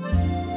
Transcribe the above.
Bye.